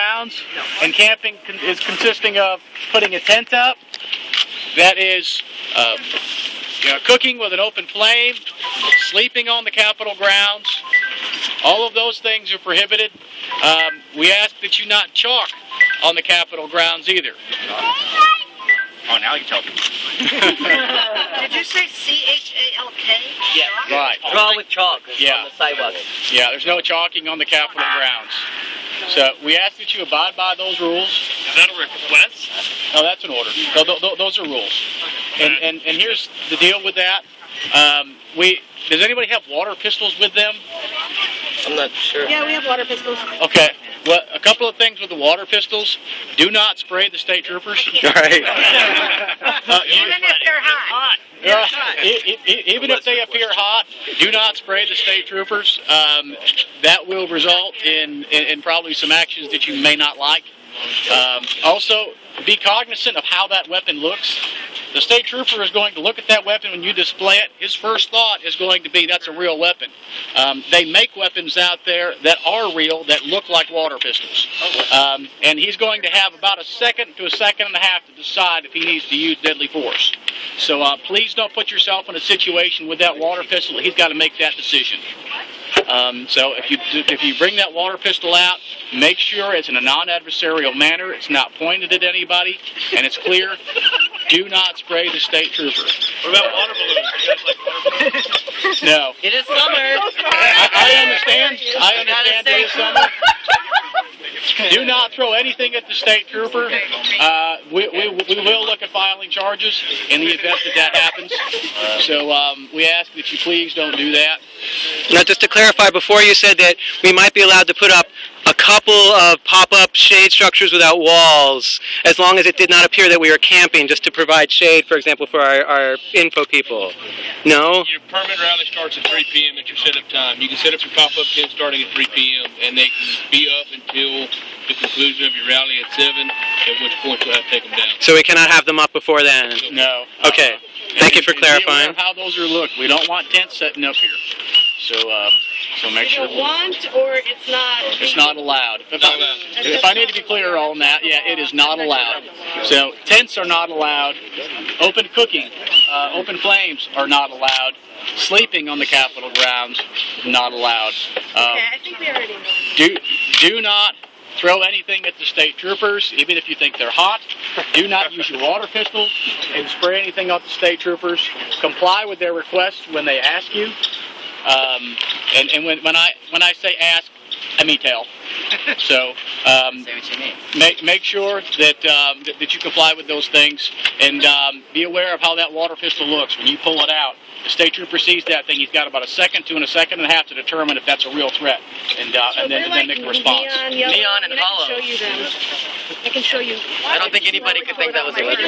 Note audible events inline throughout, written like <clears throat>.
grounds, and camping con- is consisting of putting a tent up. That is uh, you know, cooking with an open flame, sleeping on the Capitol grounds. All of those things are prohibited. Um, we ask that you not chalk on the Capitol grounds either. Oh, now you tell <laughs> me. Did you say C H A L K? Yeah. Right. Draw with chalk Yeah. on the sidewalk. Yeah, there's no chalking on the Capitol grounds. So we ask that you abide by those rules. Is that a request? No, that's an order. Tho- tho- tho- Those are rules. And, and, and here's the deal with that. Um, we does anybody have water pistols with them? I'm not sure. Yeah, we have water pistols. Okay. Well, a couple of things with the water pistols. Do not spray the state troopers. <laughs> Right. Uh, <laughs> you- Even if they're hot. Uh, e- e- e- even if they appear hot, do not spray the state troopers. Um, that will result in, in, in probably some actions that you may not like. Um, also, be cognizant of how that weapon looks. The state trooper is going to look at that weapon when you display it. His first thought is going to be, that's a real weapon. Um, they make weapons out there that are real, that look like water pistols. Um, and he's going to have about a second to a second and a half to decide if he needs to use deadly force. So uh, please don't put yourself in a situation with that water pistol. He's got to make that decision. Um, so if you if you bring that water pistol out, make sure it's in a non-adversarial manner. It's not pointed at anybody, and it's clear. Do not spray the state trooper. What about water balloons? You guys like water balloons? No, It is summer. <laughs> I, I understand. I understand it is summer. Do not throw anything at the state trooper. Uh, we, we, we will look at filing charges in the event that that happens. So um, we ask that you please don't do that. Now, just to clarify, before you said that we might be allowed to put up a couple of pop-up shade structures without walls, as long as it did not appear that we were camping, just to provide shade, for example, for our, our info people. No? Your permit rally starts at 3 p.m. at your setup time. You can set up your pop-up tent starting at 3 p.m. and they can be up until the conclusion of your rally at 7, at which point you'll have to take them down. So we cannot have them up before then? No. Okay. Uh, Thank you for and be aware clarifying. how those are looked. We don't want tents setting up here. So, uh, so make sure want or it's not. it's not allowed. If, Not I, allowed. if I need to be clear on that, yeah, it is not allowed. So tents are not allowed. Open cooking, uh, open flames are not allowed. Sleeping on the Capitol grounds, not allowed. Um, Okay, I think we already know. do do not throw anything at the state troopers, even if you think they're hot. Do not use your water pistol and spray anything at the state troopers. Comply with their requests when they ask you. Um, and and when, when I when I say ask, I mean tell. <laughs> So um, Say what you mean. make make sure that, um, that that you comply with those things, and um, be aware of how that water pistol looks when you pull it out. The state trooper sees that thing; he's got about a second to and a second and a half to determine if that's a real threat, and uh, So and then, and like then make a response. Neon, yellow. Neon and I mean, hollow. I can show you them. I can show you. I don't think anybody could think that was illegal.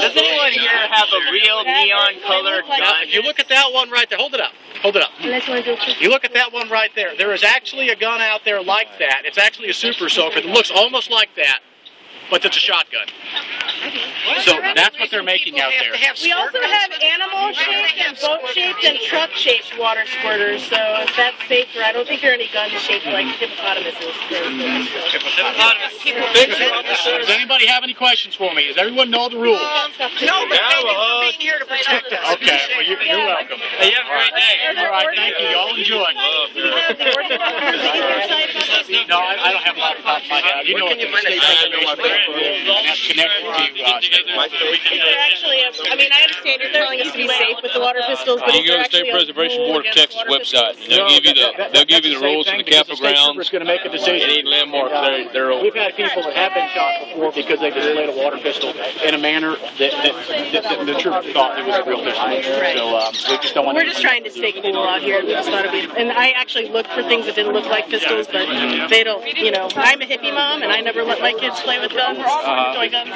Does anyone here have a real neon colored gun? if you look at that one right there, hold it up. Hold it up. You want to do it. You look at that one right there. There is actually a gun out there like that. It's actually a super soaker that looks almost like that, but it's a shotgun. So that's what they're making out there. We also have animal shaped and boat shaped and truck shaped water squirters. So if that's safer, I don't think there are any guns shaped like hippopotamuses. Does anybody have any questions for me? Does everyone know the rules? No, but thank you for being here to protect us. Okay, well, you're, you're welcome. Hey, you have a great day. All right, thank you. Y'all enjoy. No, I, I don't have a lot of top of my head. You know what the state preservation rules, and that's connected to uh, state law. Is there actually a, I mean, I understand you're telling us to be safe with the water pistols, but You go there to State Preservation Board of Texas website, and they'll give you the That- that- they'll give you the rules and the because Capitol grounds trooper's going to make a decision. any landmarks. Uh, They're they're open. We've had people that have been shot before because they displayed a water pistol in a manner that, that, that, that the trooper thought it was a real pistol. So um, we just don't want. We're just trying to stay cool out here. We just thought it'd be, and I actually looked for things that didn't look like pistols, but they don't. You know, I'm a hippie mom, and I never let my kids play with guns, toy guns.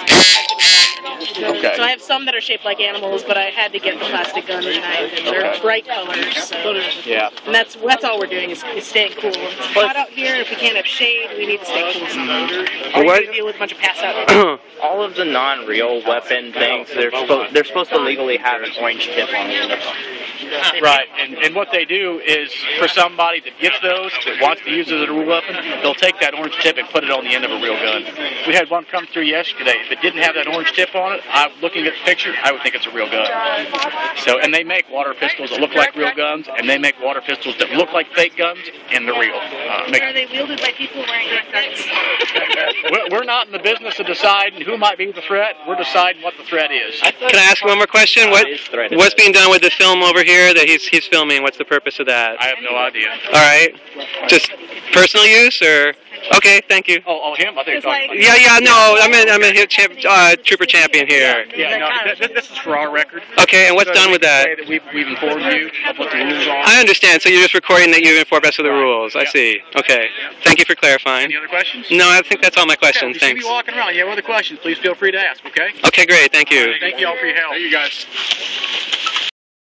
Okay. So I have some that are shaped like animals, but I had to get the plastic gun kind, and they're Okay. bright colors. So. Yeah. And that's that's all we're doing is, is staying cool. It's hot out here, and if we can't have shade, we need to stay cool. Mm-hmm. So or What- you're deal with a bunch of pass out. <clears throat> All of the non-real weapon things, they're supposed they're supposed to legally have an orange tip on them. <laughs> Right, and, and what they do is for somebody that gets those that wants to use it as a real weapon, they'll take that orange tip and put it on the end of a real gun. We had one come through yesterday. If it didn't have that orange tip on it, I looking at the picture, I would think it's a real gun. So, and they make water pistols that look like real guns, and they make water pistols that look like fake guns, and they're real. Uh, make, Are they wielded by people wearing guns? <laughs> we're, we're not in the business of deciding who might be the threat. We're deciding what the threat is. Can I ask one more question? What what's being done with the film over here that he's he's filming? What's the purpose of that? I have no idea. All right, just personal use or okay? Thank you. Oh, oh, him? I think you're It's talking like- Yeah, yeah, no, I'm in, I'm in here, champ, uh, trooper champion here. Yeah, no, th- th- this is for our record. Okay, and what's So done with that? that we've, we've informed you of what the rules are. I understand. So you're just recording that you've informed us of the rules. I Yeah. see. Okay. Thank you for clarifying. Any other questions? No, I think that's all my Okay, we questions. should Thanks. be walking around. You have other questions, please feel free to ask, okay? Okay, great. Thank you. Thank you all for your help. Thank you guys.